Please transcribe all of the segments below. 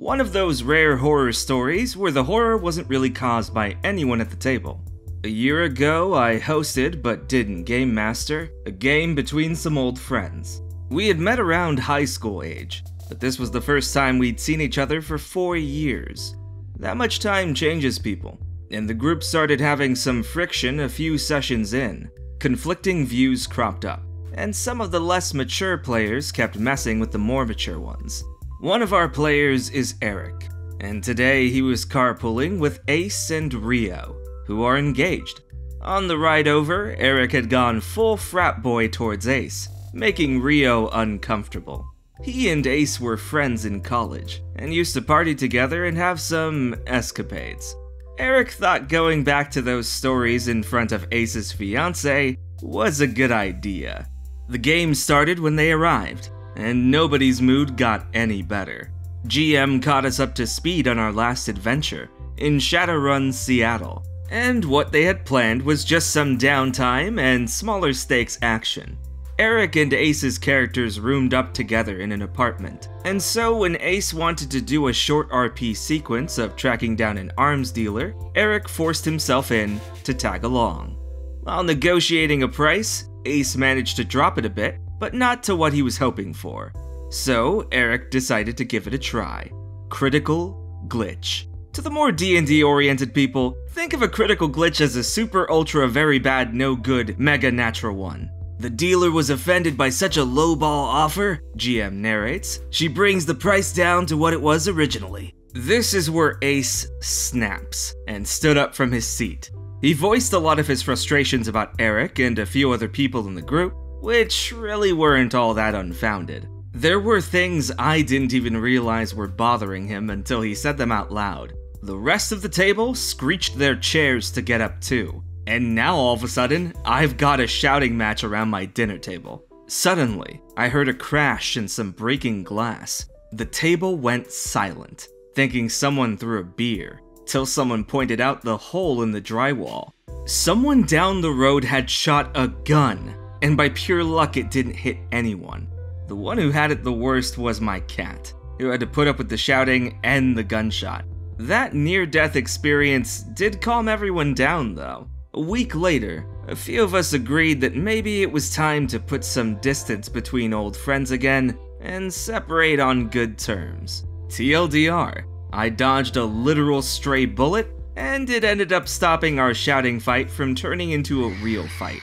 One of those rare horror stories where the horror wasn't really caused by anyone at the table. A year ago, I hosted, but didn't game master, a game between some old friends. We had met around high school age, but this was the first time we'd seen each other for four years. That much time changes people, and the group started having some friction a few sessions in. Conflicting views cropped up, and some of the less mature players kept messing with the more mature ones. One of our players is Eric, and today he was carpooling with Ace and Rio, who are engaged. On the ride over, Eric had gone full frat boy towards Ace, making Rio uncomfortable. He and Ace were friends in college, and used to party together and have some escapades. Eric thought going back to those stories in front of Ace's fiance was a good idea. The game started when they arrived, and nobody's mood got any better. GM caught us up to speed on our last adventure in Shadowrun, Seattle, and what they had planned was just some downtime and smaller stakes action. Eric and Ace's characters roomed up together in an apartment, and so when Ace wanted to do a short RP sequence of tracking down an arms dealer, Eric forced himself in to tag along. While negotiating a price, Ace managed to drop it a bit, but not to what he was hoping for. So, Eric decided to give it a try. Critical Glitch. To the more D&D oriented people, think of a critical glitch as a super ultra very bad no good mega natural one. The dealer was offended by such a lowball offer, GM narrates. She brings the price down to what it was originally. This is where Ace snaps and stood up from his seat. He voiced a lot of his frustrations about Eric and a few other people in the group, which really weren't all that unfounded. There were things I didn't even realize were bothering him until he said them out loud. The rest of the table screeched their chairs to get up too. And now all of a sudden, I've got a shouting match around my dinner table. Suddenly, I heard a crash and some breaking glass. The table went silent, thinking someone threw a beer, till someone pointed out the hole in the drywall. Someone down the road had shot a gun, and by pure luck it didn't hit anyone. The one who had it the worst was my cat, who had to put up with the shouting and the gunshot. That near death experience did calm everyone down though. A week later, a few of us agreed that maybe it was time to put some distance between old friends again and separate on good terms. TLDR, I dodged a literal stray bullet, and it ended up stopping our shouting fight from turning into a real fight.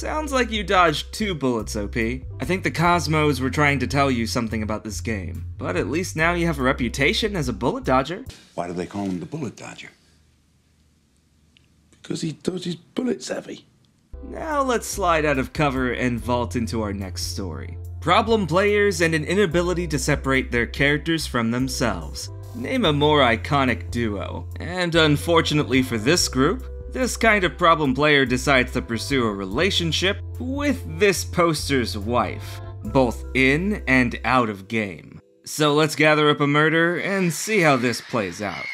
Sounds like you dodged two bullets, OP. I think the Cosmos were trying to tell you something about this game, but at least now you have a reputation as a bullet dodger. Why do they call him the bullet dodger? Because he dodges bullets heavy. Now let's slide out of cover and vault into our next story. Problem players and an inability to separate their characters from themselves. Name a more iconic duo. And unfortunately for this group, this kind of problem player decides to pursue a relationship with this poster's wife, both in and out of game. So let's gather up a murder and see how this plays out.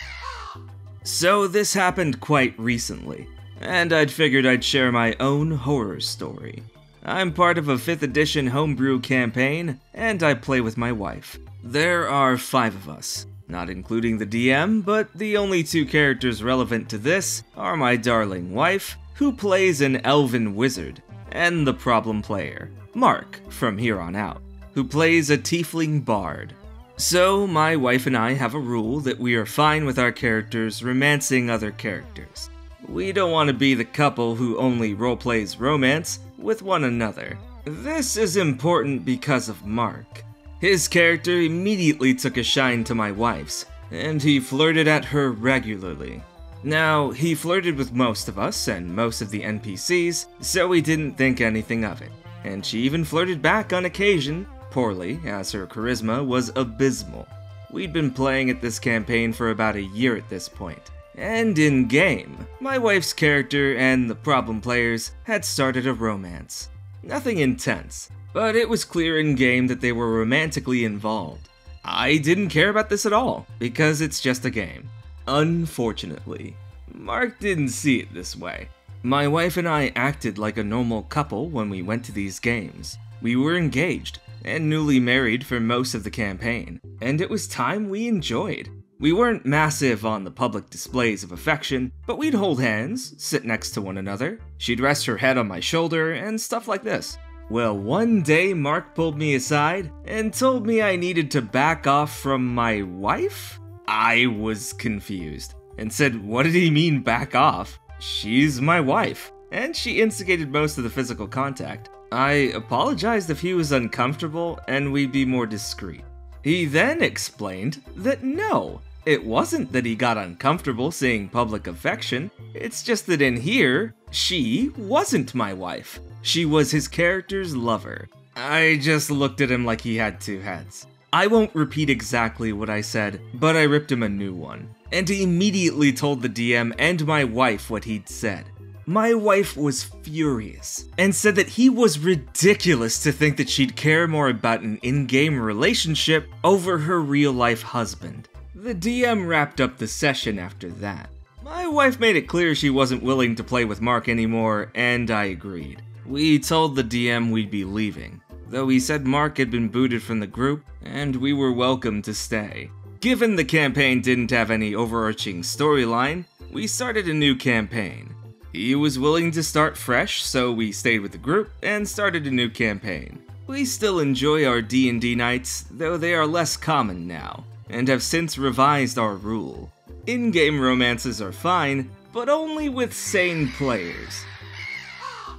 So this happened quite recently, and I'd figured I'd share my own horror story. I'm part of a 5th edition homebrew campaign, and I play with my wife. There are five of us, not including the DM, but the only two characters relevant to this are my darling wife, who plays an elven wizard, and the problem player, Mark, from here on out, who plays a tiefling bard. So, my wife and I have a rule that we are fine with our characters romancing other characters. We don't want to be the couple who only roleplays romance with one another. This is important because of Mark. His character immediately took a shine to my wife's, and he flirted at her regularly. Now, he flirted with most of us and most of the NPCs, so we didn't think anything of it. And she even flirted back on occasion, poorly, as her charisma was abysmal. We'd been playing at this campaign for about a year at this point. And in game, my wife's character and the problem players had started a romance. Nothing intense, but it was clear in game that they were romantically involved. I didn't care about this at all, because it's just a game. Unfortunately, Mark didn't see it this way. My wife and I acted like a normal couple when we went to these games. We were engaged, and newly married for most of the campaign, and it was time we enjoyed. We weren't massive on the public displays of affection, but we'd hold hands, sit next to one another, she'd rest her head on my shoulder, and stuff like this. Well, one day Mark pulled me aside and told me I needed to back off from my wife? I was confused and said, What did he mean back off? She's my wife. And she instigated most of the physical contact. I apologized if he was uncomfortable and we'd be more discreet. He then explained that no, it wasn't that he got uncomfortable seeing public affection, it's just that in here, she wasn't my wife. She was his character's lover. I just looked at him like he had two heads. I won't repeat exactly what I said, but I ripped him a new one. And he immediately told the DM and my wife what he'd said. My wife was furious and said that he was ridiculous to think that she'd care more about an in game relationship over her real life husband. The DM wrapped up the session after that. My wife made it clear she wasn't willing to play with Mark anymore, and I agreed. We told the DM we'd be leaving, though he said Mark had been booted from the group and we were welcome to stay. Given the campaign didn't have any overarching storyline, we started a new campaign. He was willing to start fresh, so we stayed with the group and started a new campaign. We still enjoy our D&D nights, though they are less common now and have since revised our rule. In game romances are fine, but only with sane players.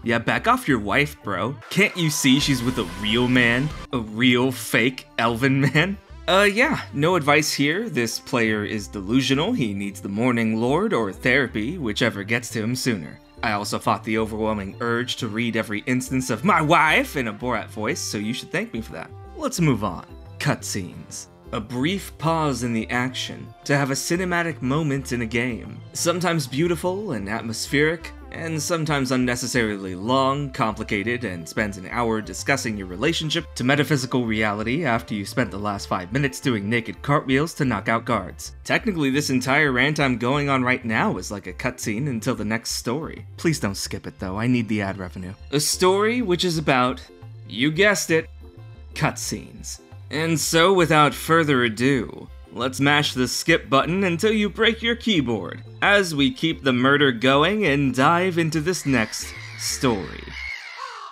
Yeah, back off your wife, bro. Can't you see she's with a real man? A real fake elven man? Uh, yeah, no advice here. This player is delusional. He needs the Morning Lord or therapy, whichever gets to him sooner. I also fought the overwhelming urge to read every instance of my wife in a Borat voice, so you should thank me for that. Let's move on. Cutscenes. A brief pause in the action to have a cinematic moment in a game. Sometimes beautiful and atmospheric, and sometimes unnecessarily long, complicated, and spends an hour discussing your relationship to metaphysical reality after you spent the last 5 minutes doing naked cartwheels to knock out guards. Technically, this entire rant I'm going on right now is like a cutscene until the next story. Please don't skip it though, I need the ad revenue. A story which is about, you guessed it, cutscenes. And so, without further ado, let's mash the skip button until you break your keyboard as we keep the murder going and dive into this next story.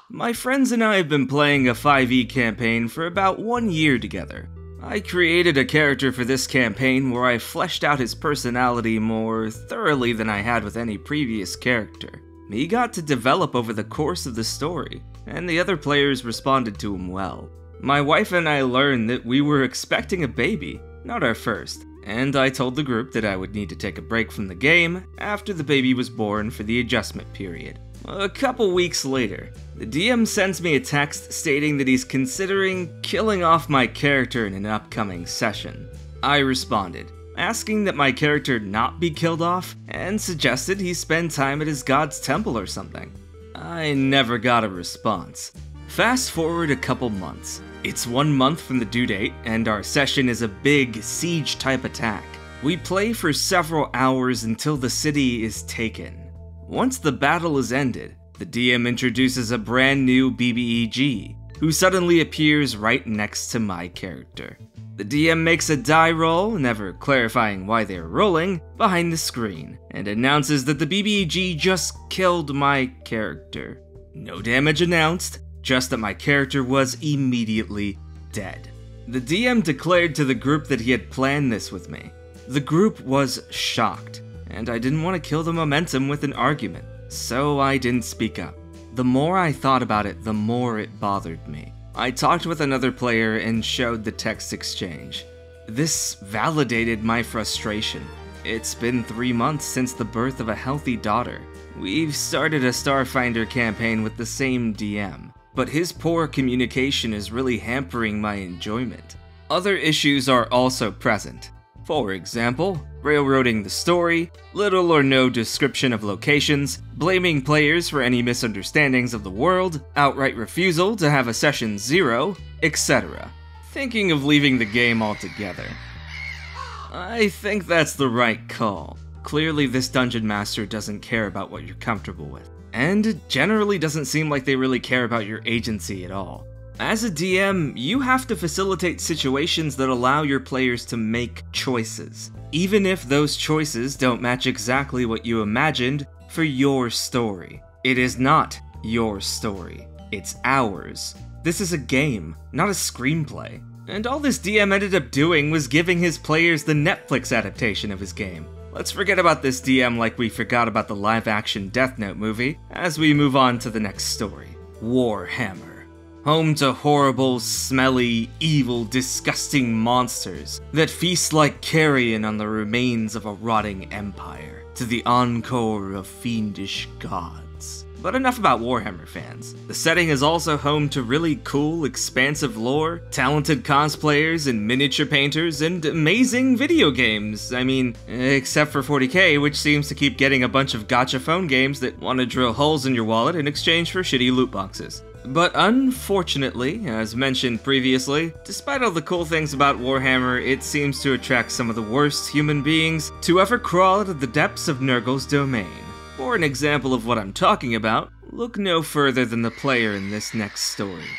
My friends and I have been playing a 5e campaign for about one year together. I created a character for this campaign where I fleshed out his personality more thoroughly than I had with any previous character. He got to develop over the course of the story, and the other players responded to him well. My wife and I learned that we were expecting a baby, not our first, and I told the group that I would need to take a break from the game after the baby was born for the adjustment period. A couple weeks later, the DM sends me a text stating that he's considering killing off my character in an upcoming session. I responded, asking that my character not be killed off, and suggested he spend time at his god's temple or something. I never got a response. Fast forward a couple months. It's one month from the due date, and our session is a big siege type attack. We play for several hours until the city is taken. Once the battle is ended, the DM introduces a brand new BBEG, who suddenly appears right next to my character. The DM makes a die roll, never clarifying why they're rolling, behind the screen, and announces that the BBEG just killed my character. No damage announced, just that my character was immediately dead. The DM declared to the group that he had planned this with me. The group was shocked, and I didn't want to kill the momentum with an argument, so I didn't speak up. The more I thought about it, the more it bothered me. I talked with another player and showed the text exchange. This validated my frustration. It's been three months since the birth of a healthy daughter. We've started a Starfinder campaign with the same DM but his poor communication is really hampering my enjoyment. Other issues are also present. For example, railroading the story, little or no description of locations, blaming players for any misunderstandings of the world, outright refusal to have a session zero, etc. Thinking of leaving the game altogether. I think that's the right call. Clearly, this dungeon master doesn't care about what you're comfortable with and generally doesn't seem like they really care about your agency at all. As a DM, you have to facilitate situations that allow your players to make choices, even if those choices don't match exactly what you imagined for your story. It is not your story, it's ours. This is a game, not a screenplay. And all this DM ended up doing was giving his players the Netflix adaptation of his game. Let's forget about this DM like we forgot about the live action Death Note movie as we move on to the next story Warhammer. Home to horrible, smelly, evil, disgusting monsters that feast like carrion on the remains of a rotting empire, to the encore of fiendish gods. But enough about Warhammer fans. The setting is also home to really cool, expansive lore, talented cosplayers and miniature painters, and amazing video games. I mean, except for 40k, which seems to keep getting a bunch of gacha phone games that want to drill holes in your wallet in exchange for shitty loot boxes. But unfortunately, as mentioned previously, despite all the cool things about Warhammer, it seems to attract some of the worst human beings to ever crawl out of the depths of Nurgle's domain. For an example of what I'm talking about, look no further than the player in this next story.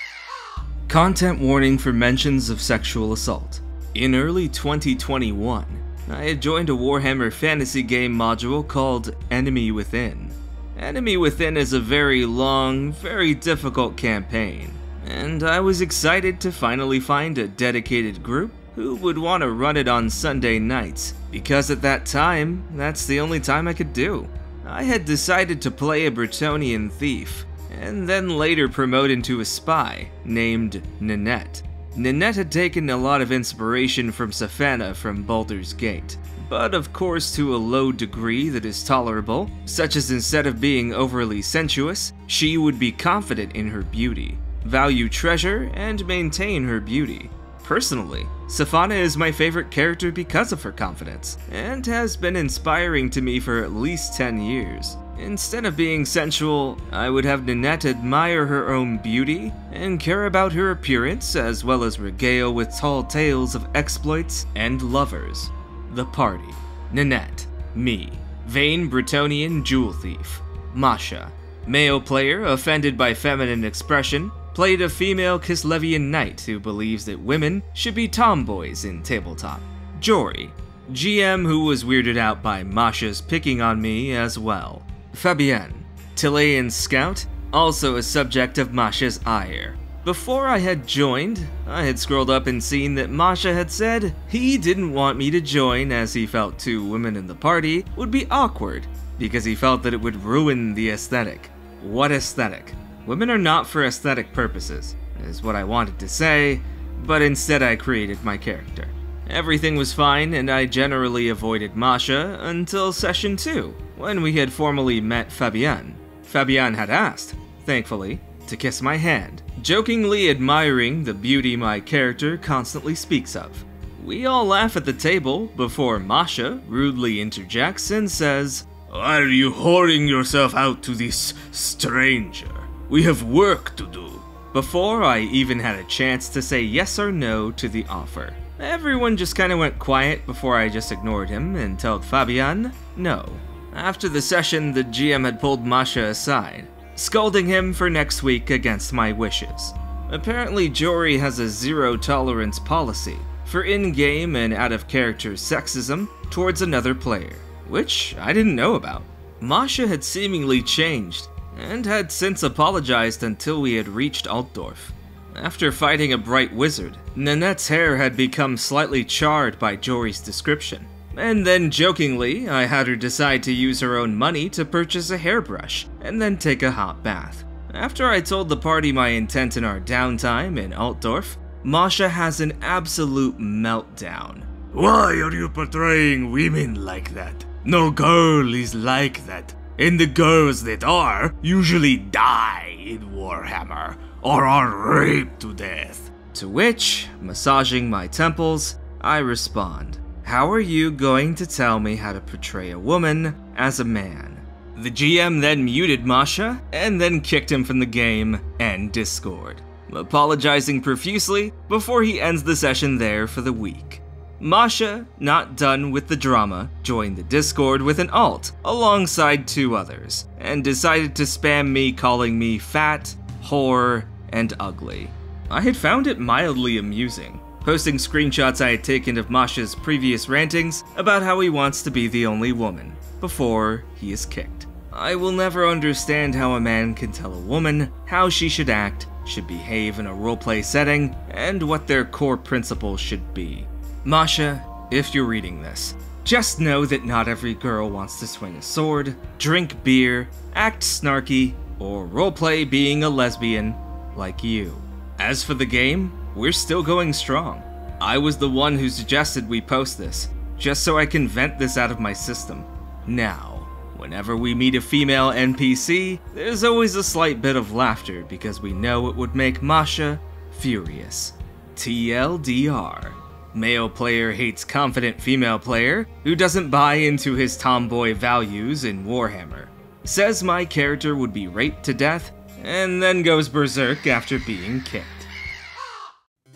Content warning for mentions of sexual assault. In early 2021, I had joined a Warhammer fantasy game module called Enemy Within. Enemy Within is a very long, very difficult campaign, and I was excited to finally find a dedicated group who would want to run it on Sunday nights, because at that time, that's the only time I could do. I had decided to play a Bretonnian thief, and then later promote into a spy named Nanette. Nanette had taken a lot of inspiration from Safana from Baldur's Gate, but of course to a low degree that is tolerable, such as instead of being overly sensuous, she would be confident in her beauty, value treasure, and maintain her beauty. Personally, Safana is my favorite character because of her confidence, and has been inspiring to me for at least 10 years. Instead of being sensual, I would have Nanette admire her own beauty and care about her appearance as well as regale with tall tales of exploits and lovers. The party. Nanette. Me. Vain Bretonnian jewel thief. Masha. Male player offended by feminine expression, played a female Kislevian knight who believes that women should be tomboys in tabletop. Jory, GM who was weirded out by Masha's picking on me as well. Fabienne, Tilean scout, also a subject of Masha's ire. Before I had joined, I had scrolled up and seen that Masha had said he didn't want me to join as he felt two women in the party would be awkward because he felt that it would ruin the aesthetic. What aesthetic? Women are not for aesthetic purposes, is what I wanted to say, but instead I created my character. Everything was fine, and I generally avoided Masha until session 2, when we had formally met Fabienne. Fabienne had asked, thankfully, to kiss my hand, jokingly admiring the beauty my character constantly speaks of. We all laugh at the table before Masha rudely interjects and says, Why are you whoring yourself out to this stranger? We have work to do. Before I even had a chance to say yes or no to the offer. Everyone just kinda went quiet before I just ignored him and told Fabian no. After the session, the GM had pulled Masha aside, scolding him for next week against my wishes. Apparently, Jory has a zero tolerance policy for in game and out of character sexism towards another player, which I didn't know about. Masha had seemingly changed, and had since apologized until we had reached Altdorf. After fighting a bright wizard, Nanette's hair had become slightly charred by Jory's description. And then jokingly, I had her decide to use her own money to purchase a hairbrush and then take a hot bath. After I told the party my intent in our downtime in Altdorf, Masha has an absolute meltdown. Why are you portraying women like that? No girl is like that and the girls that are usually die in Warhammer or are raped to death. To which, massaging my temples, I respond, How are you going to tell me how to portray a woman as a man? The GM then muted Masha and then kicked him from the game and Discord, apologizing profusely before he ends the session there for the week. Masha, not done with the drama, joined the Discord with an alt alongside two others, and decided to spam me calling me fat, whore, and ugly. I had found it mildly amusing, posting screenshots I had taken of Masha's previous rantings about how he wants to be the only woman before he is kicked. I will never understand how a man can tell a woman how she should act, should behave in a roleplay setting, and what their core principles should be. Masha, if you're reading this, just know that not every girl wants to swing a sword, drink beer, act snarky, or roleplay being a lesbian like you. As for the game, we're still going strong. I was the one who suggested we post this, just so I can vent this out of my system. Now, Whenever we meet a female NPC, there's always a slight bit of laughter because we know it would make Masha furious. TLDR. Male player hates confident female player who doesn't buy into his tomboy values in Warhammer. Says my character would be raped to death and then goes berserk after being kicked.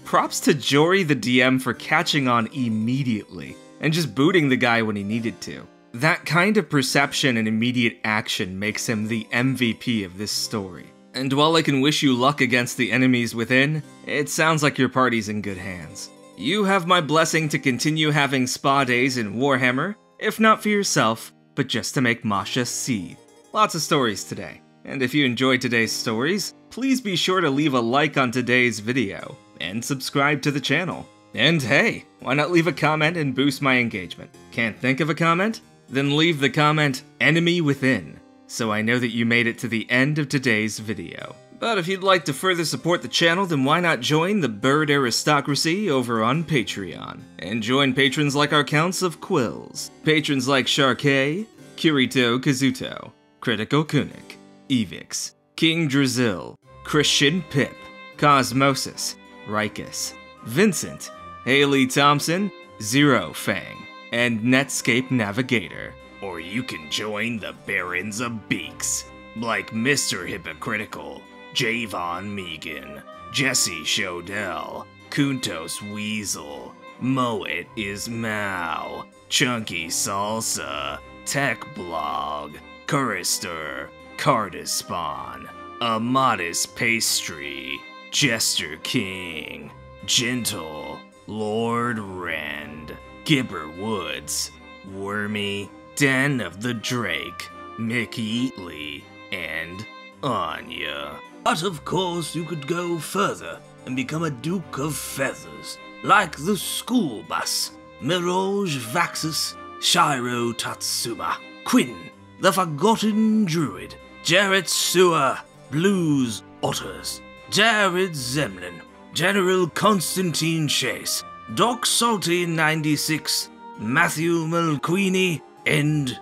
Props to Jory the DM for catching on immediately and just booting the guy when he needed to. That kind of perception and immediate action makes him the MVP of this story. And while I can wish you luck against the enemies within, it sounds like your party's in good hands. You have my blessing to continue having spa days in Warhammer, if not for yourself, but just to make Masha seethe. Lots of stories today. And if you enjoyed today's stories, please be sure to leave a like on today's video, and subscribe to the channel. And hey, why not leave a comment and boost my engagement? Can't think of a comment? Then leave the comment, enemy within, so I know that you made it to the end of today's video. But if you'd like to further support the channel, then why not join the Bird Aristocracy over on Patreon, and join patrons like our Counts of Quills, patrons like Sharkay, Kurito Kazuto, Critical Kunic, Evix, King Drazil, Christian Pipp, Cosmosis, Rykis, Vincent, Haley Thompson, Zerofang, and Netscape Navigator. Or you can join the Barons of Beaks, like Mr. Hypocritical, Jayvon Meighan, Jesse Schoedel, Kuntos Weasel, Moet is Mao, Chunky Salsa, Tech Blog, Kurestor, Cardespawn, A Modest Pastry, Jester King, Gintahl, Lord Rende, Gibber Woods, Wormy, Den of the Drake, McYeetly, and Anja. But of course, you could go further and become a Duke of Feathers, like the school bus, Mirage Vaxus, Shiro Tatsuma, Quinn, the Forgotten Druid, Jarett Suhr, Blues Otters, Jared Zemlin, General Constantine Chase, Doc Salty 96, Matthew Mulqueeny, and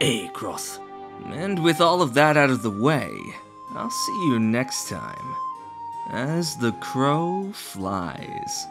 Acroth. And with all of that out of the way, I'll see you next time as the crow flies.